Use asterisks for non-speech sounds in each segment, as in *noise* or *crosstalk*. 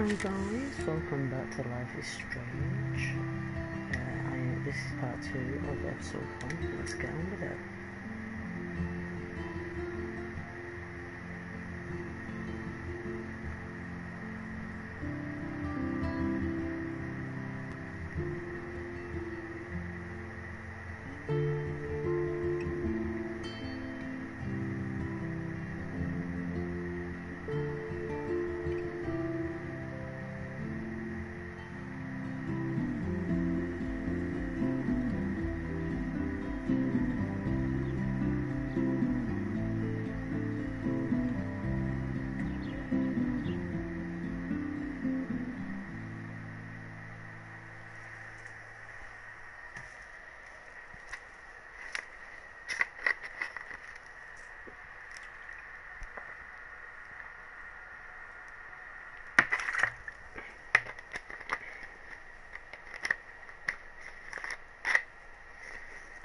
Hi guys, welcome back to Life is Strange. Uh, I, this is part 2 of episode 1, let's get on with it.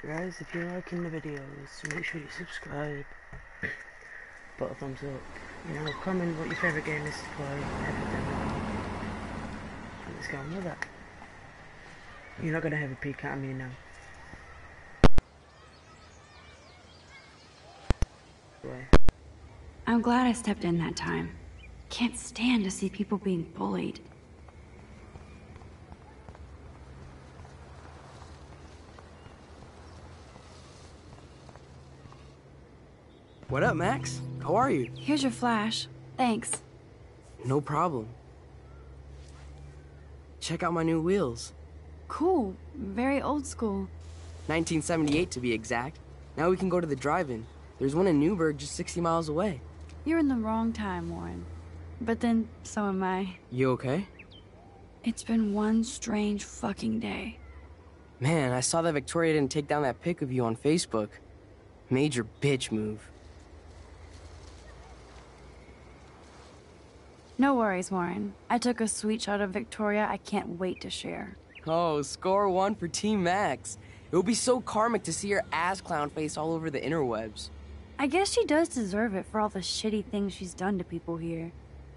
Guys, if you're liking the videos, make sure you subscribe, put a thumbs up, you know, comment what your favourite game is to play, everything. Let's go on with it. You're not gonna have a peek at me now. I'm glad I stepped in that time. Can't stand to see people being bullied. What up, Max? How are you? Here's your flash. Thanks. No problem. Check out my new wheels. Cool. Very old school. 1978 to be exact. Now we can go to the drive-in. There's one in Newburgh just 60 miles away. You're in the wrong time, Warren. But then, so am I. You okay? It's been one strange fucking day. Man, I saw that Victoria didn't take down that pic of you on Facebook. Major bitch move. No worries, Warren. I took a sweet shot of Victoria I can't wait to share. Oh, score one for Team Max. It would be so karmic to see her ass clown face all over the interwebs. I guess she does deserve it for all the shitty things she's done to people here.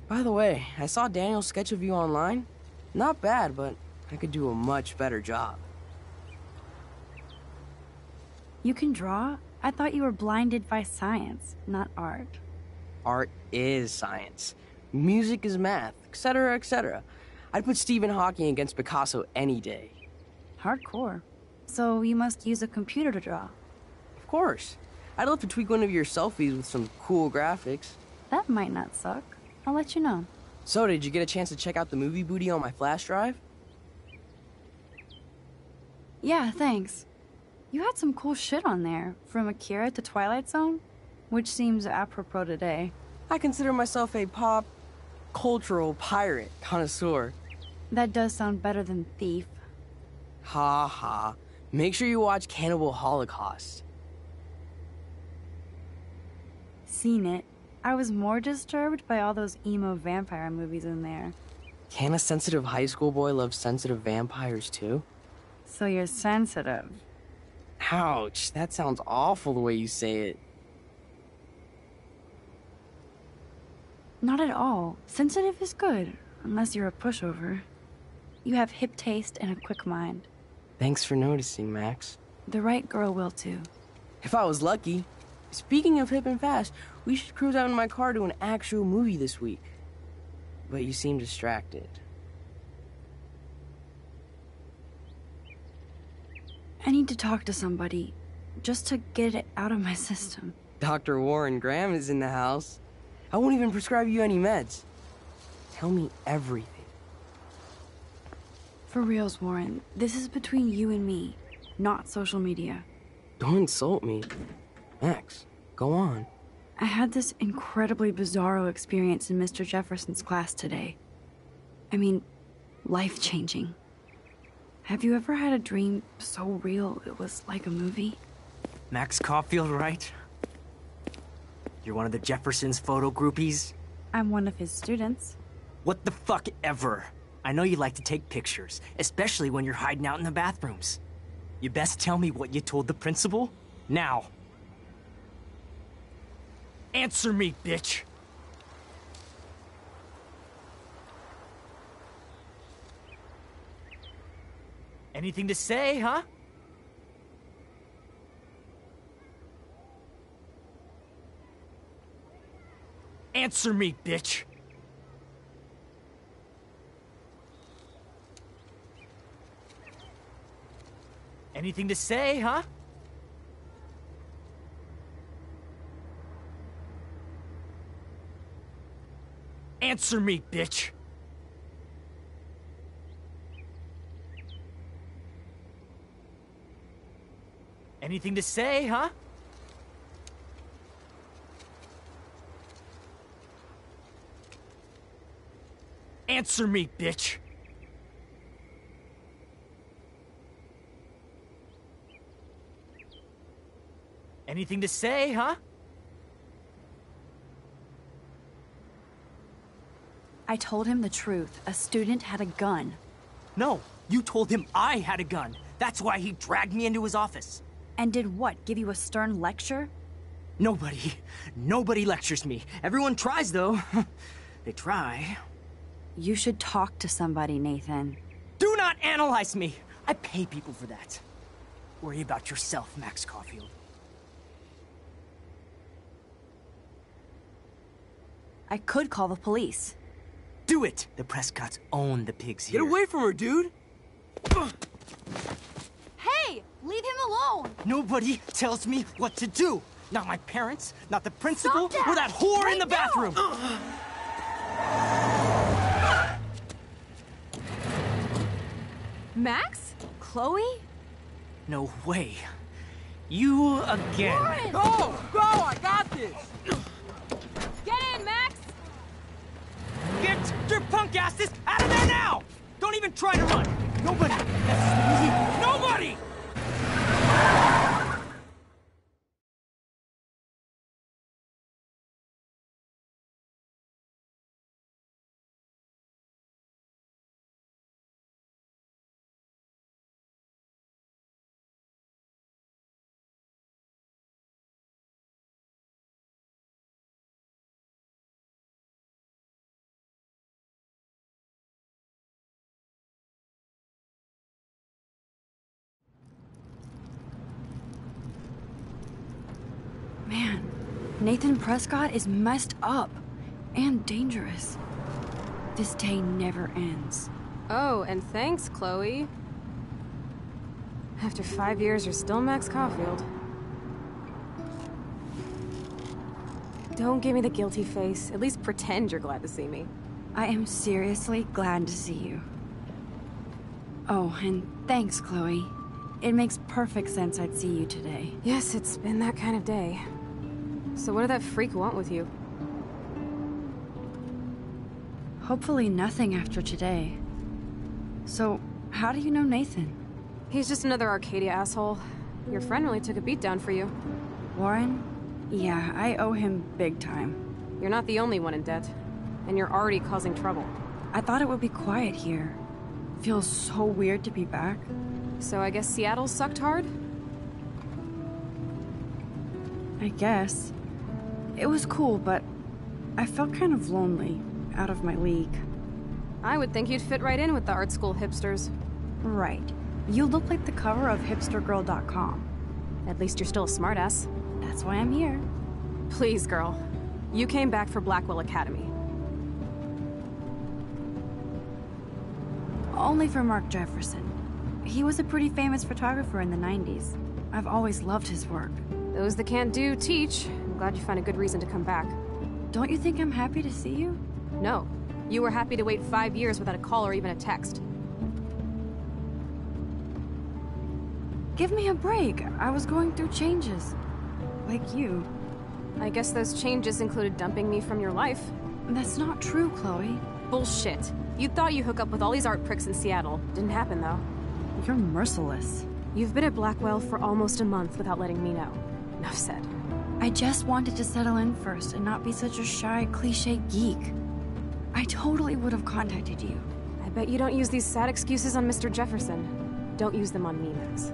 By the way, I saw Daniel's sketch of you online. Not bad, but I could do a much better job. You can draw? I thought you were blinded by science, not art. Art is science. Music is math, etc., etc. I'd put Stephen Hawking against Picasso any day. Hardcore. So you must use a computer to draw. Of course. I'd love to tweak one of your selfies with some cool graphics. That might not suck. I'll let you know. So, did you get a chance to check out the movie booty on my flash drive? Yeah, thanks. You had some cool shit on there, from Akira to Twilight Zone, which seems apropos today. I consider myself a pop cultural pirate connoisseur. That does sound better than thief. Ha ha. Make sure you watch Cannibal Holocaust. Seen it. I was more disturbed by all those emo vampire movies in there. Can a sensitive high school boy love sensitive vampires too? So you're sensitive. Ouch, that sounds awful the way you say it. Not at all. Sensitive is good, unless you're a pushover. You have hip taste and a quick mind. Thanks for noticing, Max. The right girl will too. If I was lucky. Speaking of hip and fast, we should cruise out in my car to an actual movie this week. But you seem distracted. I need to talk to somebody, just to get it out of my *laughs* system. Dr. Warren Graham is in the house. I won't even prescribe you any meds. Tell me everything. For reals, Warren, this is between you and me, not social media. Don't insult me. Max, go on. I had this incredibly bizarro experience in Mr. Jefferson's class today. I mean, life changing. Have you ever had a dream so real it was like a movie? Max Caulfield, right? You're one of the Jefferson's photo groupies? I'm one of his students. What the fuck ever? I know you like to take pictures, especially when you're hiding out in the bathrooms. You best tell me what you told the principal? Now. Answer me, bitch! Anything to say, huh? Answer me, bitch! Anything to say, huh? Answer me, bitch! Anything to say, huh? Answer me, bitch! Anything to say, huh? I told him the truth. A student had a gun. No, you told him I had a gun. That's why he dragged me into his office. And did what? Give you a stern lecture? Nobody, nobody lectures me. Everyone tries, though. *laughs* they try. You should talk to somebody, Nathan. Do not analyze me! I pay people for that. Worry about yourself, Max Caulfield. I could call the police. Do it! The Prescotts own the pigs here. Get away from her, dude! Hey! Leave him alone! Nobody tells me what to do. Not my parents, not the principal, that! or that whore Right in the now! bathroom. *gasps* *laughs* Max? Chloe? No way. You again. Go! Go! I got this! Get in, Max! Get your punk asses out of there now! Don't even try to run. Nobody. messes. Nobody. Man, Nathan Prescott is messed up and dangerous. This day never ends. Oh, and thanks, Chloe. After five years, you're still Max Caulfield. Don't give me the guilty face. At least pretend you're glad to see me. I am seriously glad to see you. Oh, and thanks, Chloe. It makes perfect sense I'd see you today. Yes, it's been that kind of day. So what did that freak want with you? Hopefully nothing after today. So, how do you know Nathan? He's just another Arcadia asshole. Your friend really took a beat down for you. Warren? Yeah, I owe him big time. You're not the only one in debt. And you're already causing trouble. I thought it would be quiet here. Feels so weird to be back. So I guess Seattle sucked hard? I guess. It was cool, but I felt kind of lonely, out of my league. I would think you'd fit right in with the art school hipsters. Right. You look like the cover of hipstergirl.com. At least you're still a smartass. That's why I'm here. Please, girl. You came back for Blackwell Academy. Only for Mark Jefferson. He was a pretty famous photographer in the 90s. I've always loved his work. Those that can't do, teach. Glad you found a good reason to come back. Don't you think I'm happy to see you? No. You were happy to wait five years without a call or even a text. Give me a break. I was going through changes. Like you. I guess those changes included dumping me from your life. That's not true, Chloe. Bullshit. You thought you hook up with all these art pricks in Seattle. Didn't happen, though. You're merciless. You've been at Blackwell for almost a month without letting me know. Enough said. I just wanted to settle in first and not be such a shy, cliche geek. I totally would have contacted you. I bet you don't use these sad excuses on Mr. Jefferson. Don't use them on me, Max.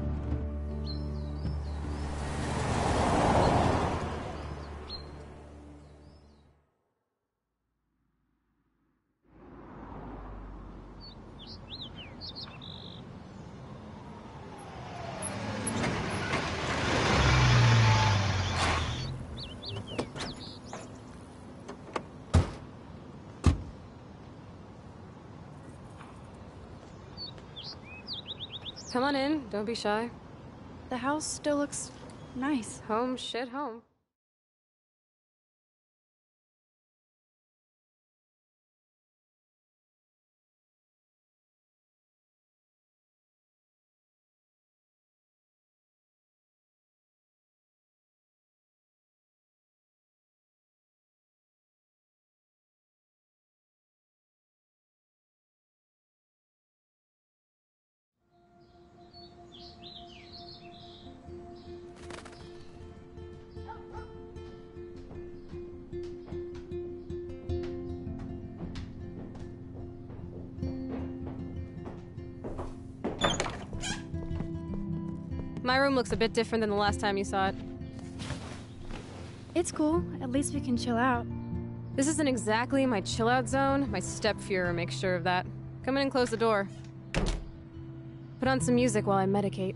Come on in, don't be shy. The house still looks nice. Home, shit, home. Looks a bit different than the last time you saw it. It's cool. At least we can chill out. This isn't exactly my chill out zone. My stepfuhrer makes sure of that. Come in and close the door. Put on some music while I medicate.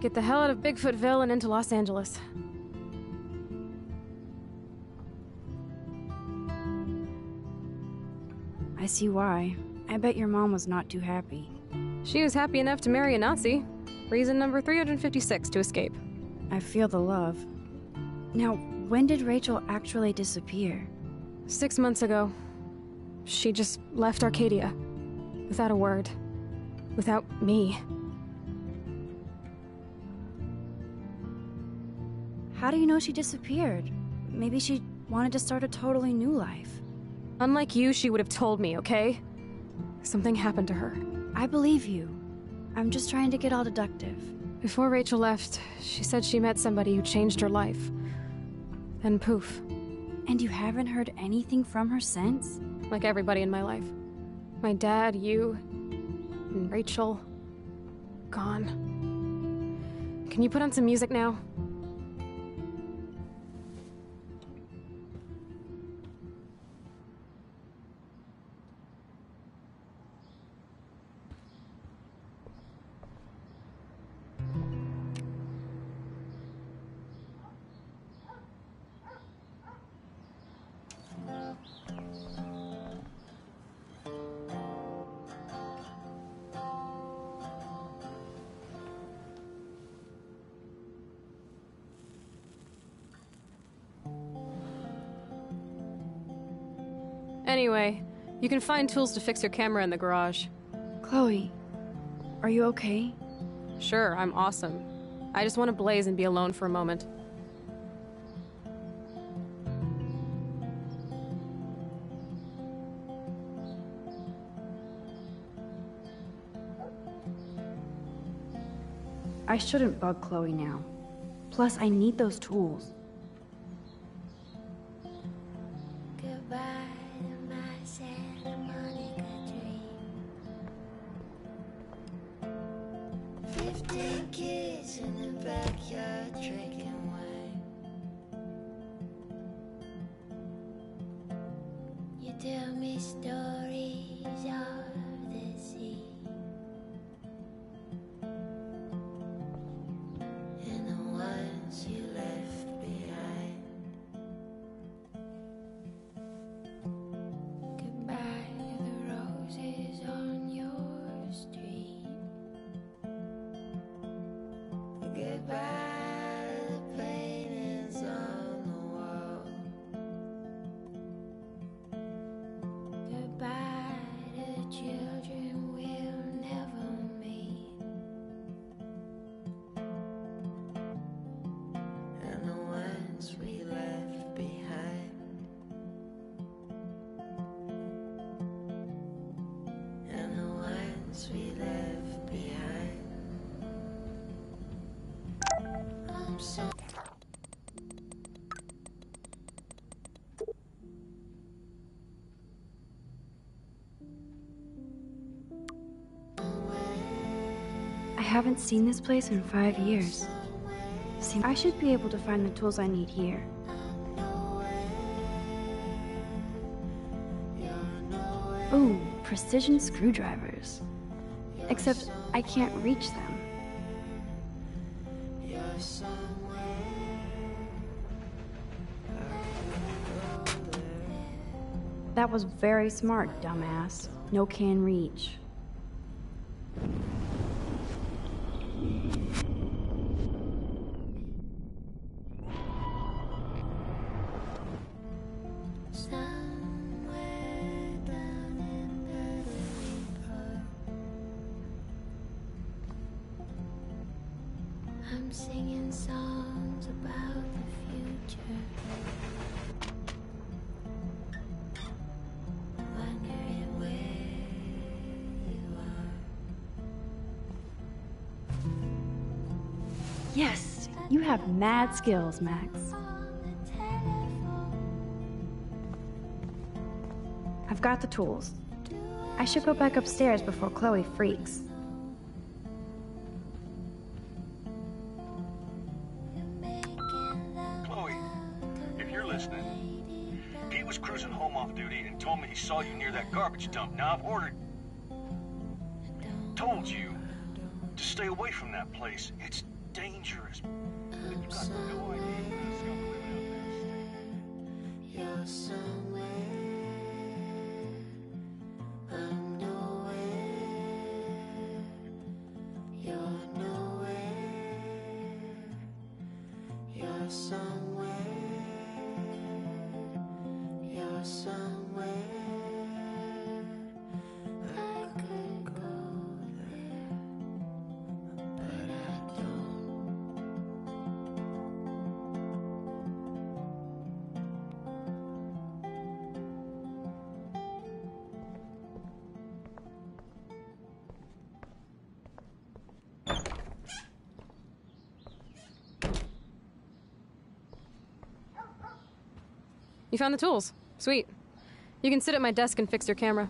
Get the hell out of Bigfootville and into Los Angeles. I see why. I bet your mom was not too happy. She was happy enough to marry a Nazi. Reason number 356 to escape. I feel the love. Now, when did Rachel actually disappear? Six months ago. She just left Arcadia. Without a word. Without me. How do you know she disappeared? Maybe she wanted to start a totally new life. Unlike you, she would have told me, okay? Something happened to her. I believe you. I'm just trying to get all deductive. Before Rachel left, she said she met somebody who changed her life. Then poof. And you haven't heard anything from her since? Like everybody in my life. My dad, you, and Rachel. Gone. Can you put on some music now? You can find tools to fix your camera in the garage. Chloe, are you okay? Sure, I'm awesome. I just want to blaze and be alone for a moment. I shouldn't bug Chloe now. Plus, I need those tools. In the backyard drinking wine. You tell me stories I haven't seen this place in five years. See, I should be able to find the tools I need here. Ooh, precision screwdrivers. Except I can't reach them. That was very smart, dumbass. No can reach. Mad skills, Max. On the telephone. I've got the tools. I should go back upstairs before Chloe freaks. Chloe, if you're listening, Pete was cruising home off duty and told me he saw you near that garbage dump. Now I've ordered. Told you to stay away from that place. It's dangerous. But you got no idea what's going on You're somewhere found the tools. Sweet. You can sit at my desk and fix your camera.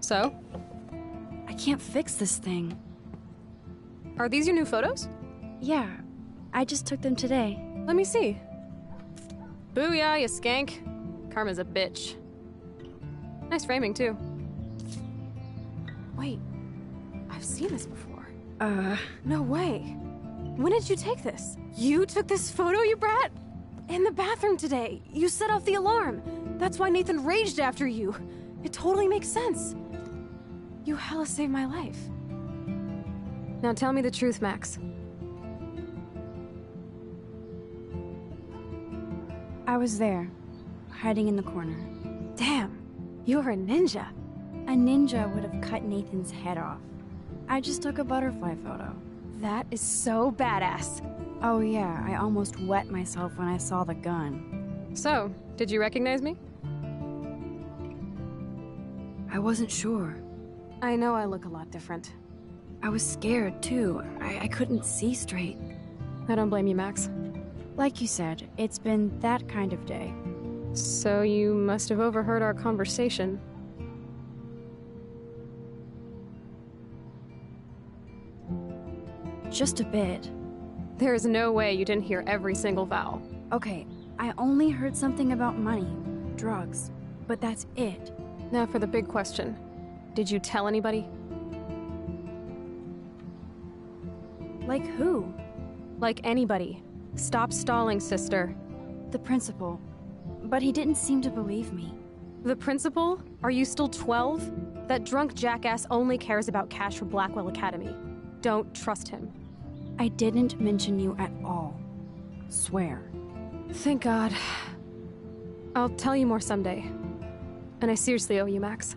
So, I can't fix this thing. Are these your new photos? Yeah, I just took them today. Let me see. Booyah, you skank. Karma's a bitch. Nice framing, too. Wait, I've seen this before. Uh, No way. When did you take this? You took this photo, you brat? In the bathroom today. You set off the alarm. That's why Nathan raged after you. It totally makes sense. You hella saved my life. Now tell me the truth, Max. I was there, hiding in the corner. Damn, you're a ninja. A ninja would have cut Nathan's head off. I just took a butterfly photo. That is so badass. Oh yeah, I almost wet myself when I saw the gun. So, did you recognize me? I wasn't sure. I know I look a lot different. I was scared too. I, I couldn't see straight. I don't blame you, Max. Like you said, it's been that kind of day. So you must have overheard our conversation. Just a bit. There is no way you didn't hear every single vowel. Okay, I only heard something about money, drugs, but that's it. Now for the big question. Did you tell anybody? Like who? Like anybody. Stop stalling, sister. The principal. But he didn't seem to believe me. The principal? Are you still 12? That drunk jackass only cares about cash for Blackwell Academy. Don't trust him. I didn't mention you at all. Swear. Thank God. I'll tell you more someday. And I seriously owe you, Max.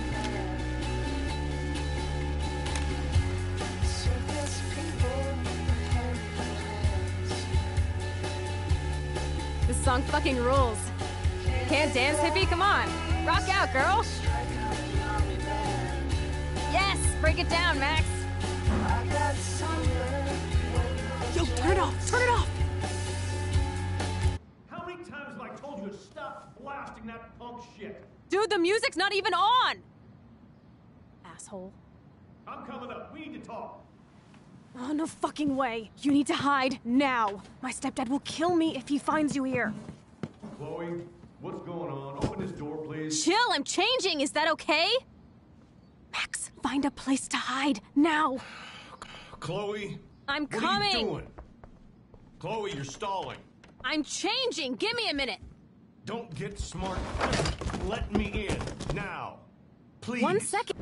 song fucking rules. Can't dance, hippie? Come on. Rock out, girl. Strike out the army band. Yes, break it down, Max. I got sunburned waiting for Yo, turn it off, turn it off. How many times have I told you to stop blasting that punk shit? Dude, the music's not even on. Asshole. I'm coming up. We need to talk. Oh, no fucking way. You need to hide now. My stepdad will kill me if he finds you here. Chloe, what's going on? Open this door, please. Chill, I'm changing. Is that okay? Max, find a place to hide now. Chloe, I'm what coming. are you doing? Chloe, you're stalling. I'm changing. Give me a minute. Don't get smart. Let me in now, please. One second.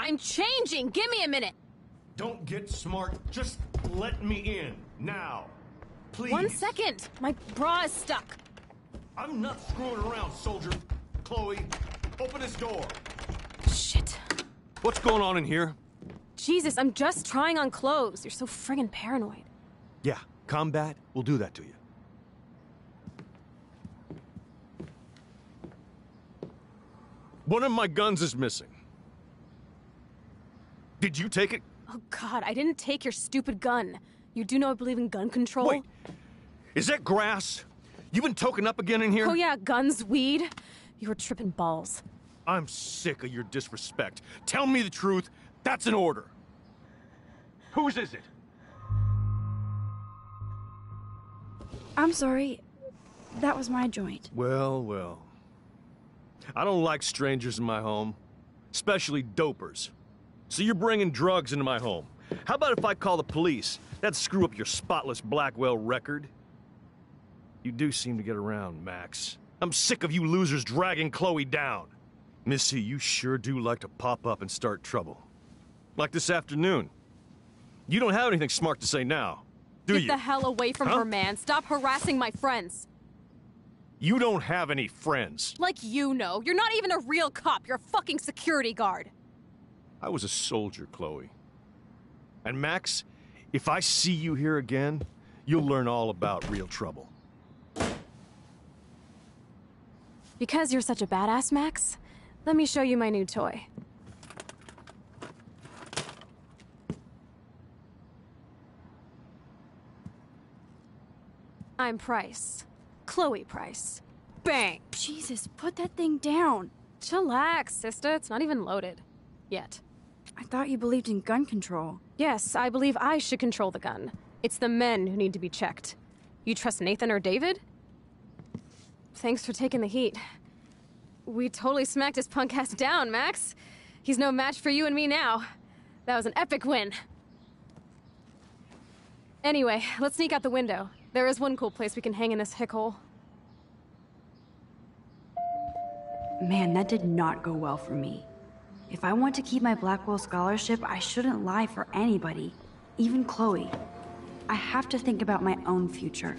I'm changing. Give me a minute. Don't get smart. Just let me in now, please. One second. My bra is stuck. I'm not screwing around, soldier. Chloe, open this door. Shit. What's going on in here? Jesus, I'm just trying on clothes. You're so friggin' paranoid. Yeah, combat will do that to you. One of my guns is missing. Did you take it? Oh god, I didn't take your stupid gun. You do know I believe in gun control? Wait, is that grass? You been token up again in here? Oh yeah, guns, weed. You were tripping balls. I'm sick of your disrespect. Tell me the truth. That's an order. Whose is it? I'm sorry. That was my joint. Well, well. I don't like strangers in my home, especially dopers. So you're bringing drugs into my home. How about if I call the police? That'd screw up your spotless Blackwell record. You do seem to get around, Max. I'm sick of you losers dragging Chloe down. Missy, you sure do like to pop up and start trouble. Like this afternoon. You don't have anything smart to say now, do Get you? the hell away from Huh? her, man. Stop harassing my friends. You don't have any friends. Like you know. You're not even a real cop. You're a fucking security guard. I was a soldier, Chloe. And Max, if I see you here again, you'll learn all about real trouble. Because you're such a badass, Max, let me show you my new toy. I'm Price. Chloe Price. Bang! Jesus, put that thing down. Chillax, sister. It's not even loaded. Yet. I thought you believed in gun control. Yes, I believe I should control the gun. It's the men who need to be checked. You trust Nathan or David? Thanks for taking the heat. We totally smacked his punk ass down, Max. He's no match for you and me now. That was an epic win. Anyway, let's sneak out the window. There is one cool place we can hang in this hick hole. Man, that did not go well for me. If I want to keep my Blackwell scholarship, I shouldn't lie for anybody, even Chloe. I have to think about my own future.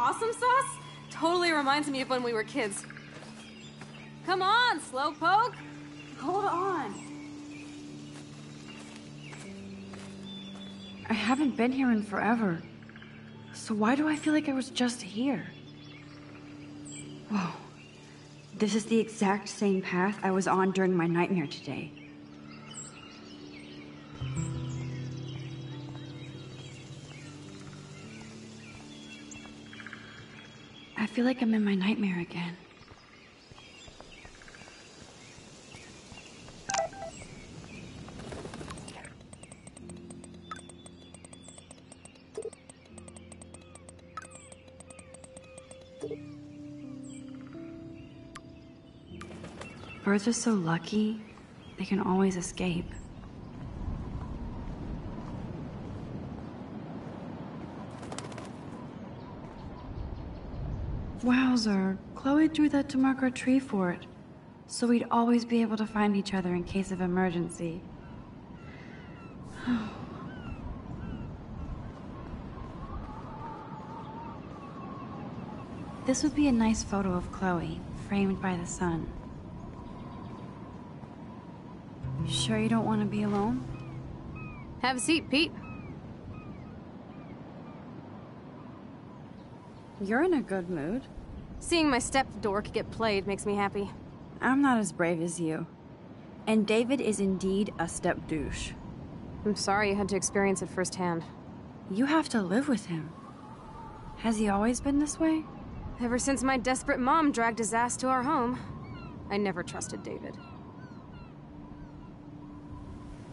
Awesome sauce? Totally reminds me of when we were kids. Come on, Slowpoke! Hold on. I haven't been here in forever. So why do I feel like I was just here? Whoa. This is the exact same path I was on during my nightmare today. I feel like I'm in my nightmare again. Birds are so lucky, they can always escape. Wowzer, Chloe drew that to mark our tree fort, so we'd always be able to find each other in case of emergency. *sighs* This would be a nice photo of Chloe, framed by the sun. You sure you don't want to be alone? Have a seat, Pete. You're in a good mood. Seeing my step dork get played makes me happy. I'm not as brave as you. And David is indeed a step douche. I'm sorry you had to experience it firsthand. You have to live with him. Has he always been this way? Ever since my desperate mom dragged his ass to our home, I never trusted David.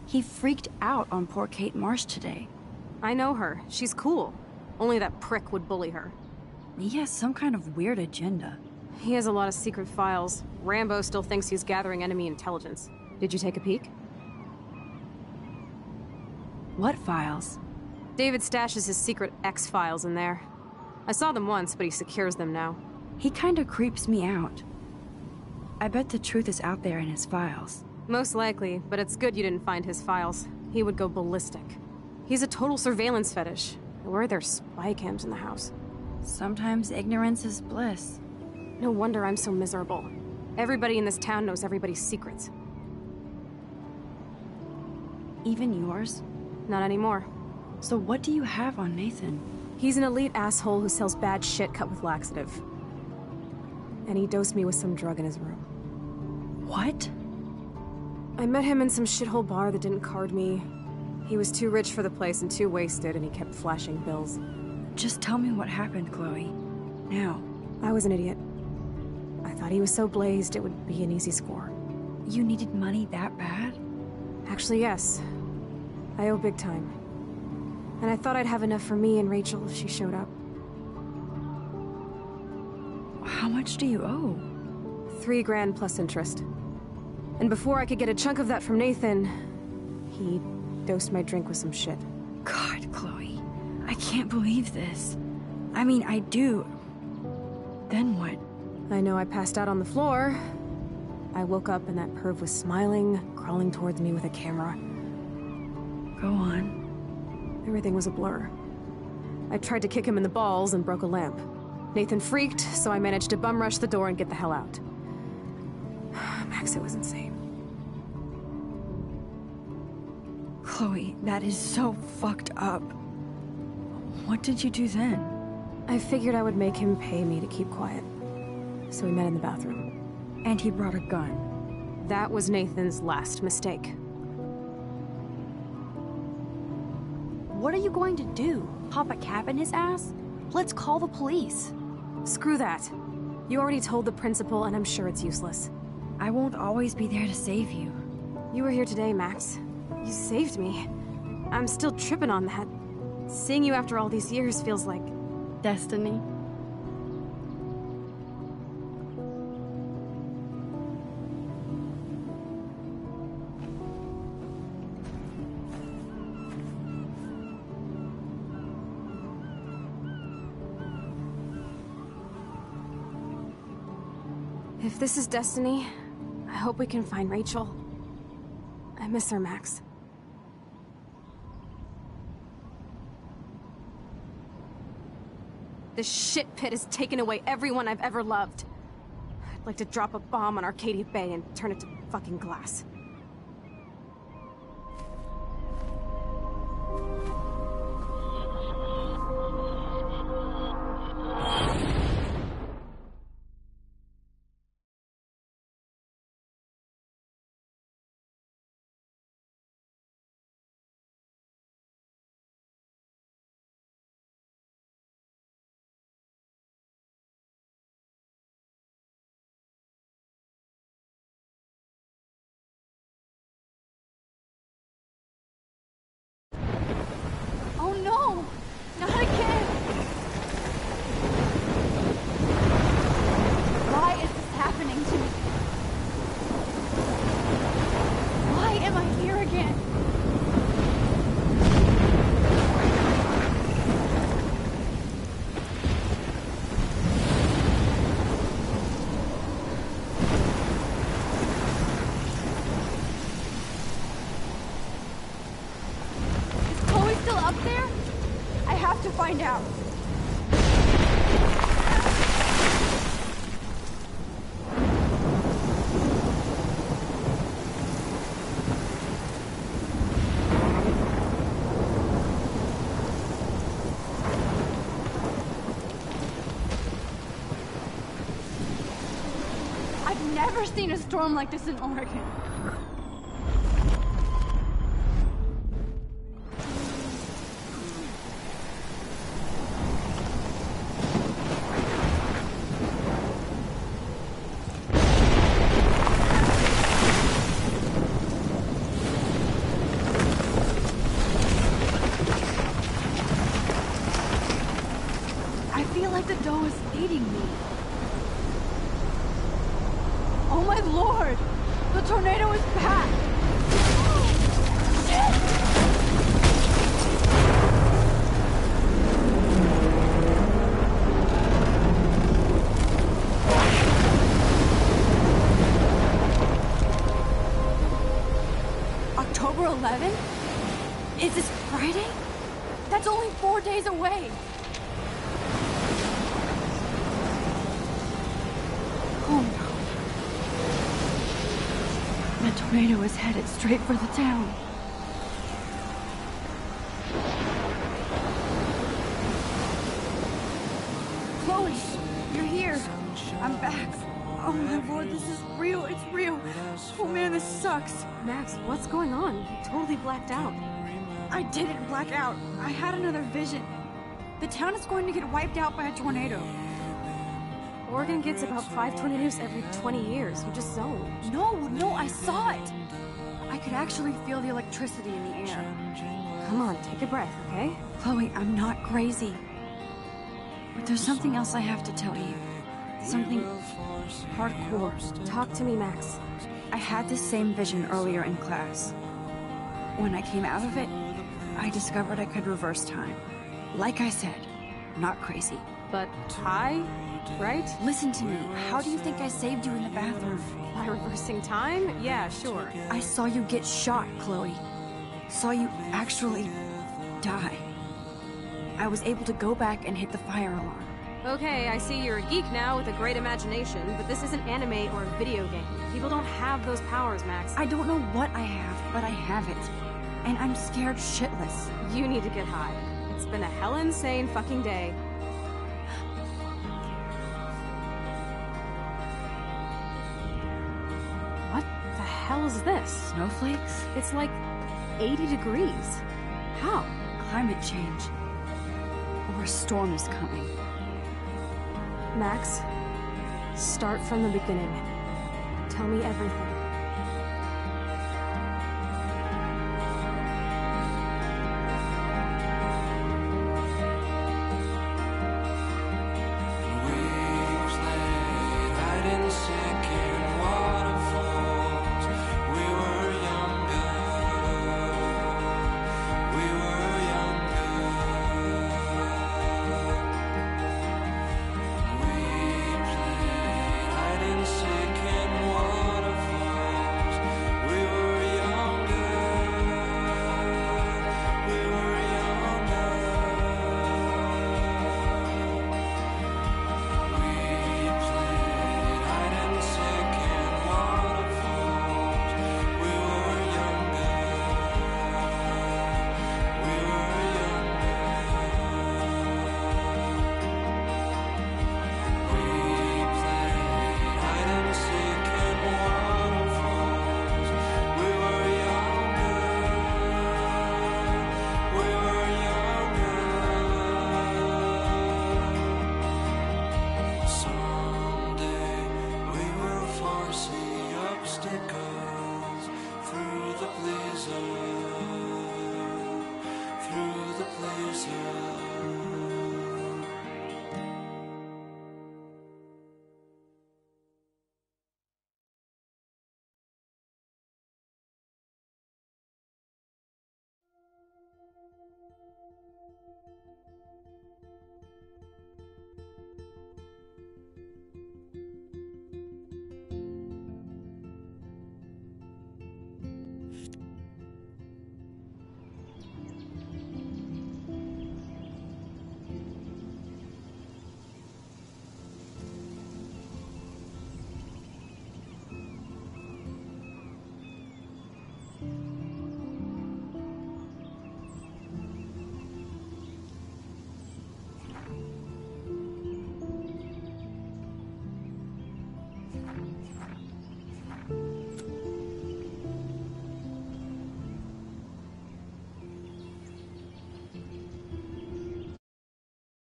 He freaked out on poor Kate Marsh today. I know her. She's cool. Only that prick would bully her. He has some kind of weird agenda. He has a lot of secret files. Rambo still thinks he's gathering enemy intelligence. Did you take a peek? What files? David stashes his secret X files in there. I saw them once, but he secures them now. He kinda creeps me out. I bet the truth is out there in his files. Most likely, but it's good you didn't find his files. He would go ballistic. He's a total surveillance fetish. Where are there spy cams in the house? Sometimes ignorance is bliss. No wonder I'm so miserable. Everybody in this town knows everybody's secrets. Even yours? Not anymore. So what do you have on Nathan? He's an elite asshole who sells bad shit cut with laxative. And he dosed me with some drug in his room. What? I met him in some shithole bar that didn't card me. He was too rich for the place and too wasted, and he kept flashing bills. Just tell me what happened, Chloe. Now. I was an idiot. I thought he was so blazed it would be an easy score. You needed money that bad? Actually, yes. I owe big time. And I thought I'd have enough for me and Rachel if she showed up. How much do you owe? Three grand plus interest. And before I could get a chunk of that from Nathan, he dosed my drink with some shit. God. I can't believe this. I mean, I do. Then what? I know I passed out on the floor. I woke up and that perv was smiling, crawling towards me with a camera. Go on. Everything was a blur. I tried to kick him in the balls and broke a lamp. Nathan freaked, so I managed to bum rush the door and get the hell out. *sighs* Max, it was insane. Chloe, that is so fucked up. What did you do then? I figured I would make him pay me to keep quiet. So we met in the bathroom. And he brought a gun. That was Nathan's last mistake. What are you going to do? Pop a cap in his ass? Let's call the police. Screw that. You already told the principal, and I'm sure it's useless. I won't always be there to save you. You were here today, Max. You saved me. I'm still tripping on that. Seeing you after all these years feels like... Destiny. If this is destiny, I hope we can find Rachel. I miss her, Max. This shit pit has taken away everyone I've ever loved. I'd like to drop a bomb on Arcadia Bay and turn it to fucking glass. Never seen a storm like this in Oregon. Is this Friday? That's only four days away. Oh no. The tornado is headed straight for the town. Blacked out. I didn't black out. I had another vision. The town is going to get wiped out by a tornado. Oregon gets about five tornadoes every 20 years. You just zone. No, no, I saw it. I could actually feel the electricity in the air. Come on, take a breath, okay? Chloe, I'm not crazy. But there's something else I have to tell you. Something hardcore. Talk to me, Max. I had this same vision earlier in class. When I came out of it, I discovered I could reverse time. Like I said, not crazy. But high, right? Listen to me. How do you think I saved you in the bathroom? By reversing time? Yeah, sure. I saw you get shot, Chloe. Saw you actually die. I was able to go back and hit the fire alarm. Okay, I see you're a geek now with a great imagination, but this isn't anime or a video game. People don't have those powers, Max. I don't know what I have, but I have it. And I'm scared shitless. You need to get high. It's been a hell insane fucking day. What the hell is this? Snowflakes? It's like 80 degrees. How? Climate change. Or a storm is coming. Max, start from the beginning. Tell me everything.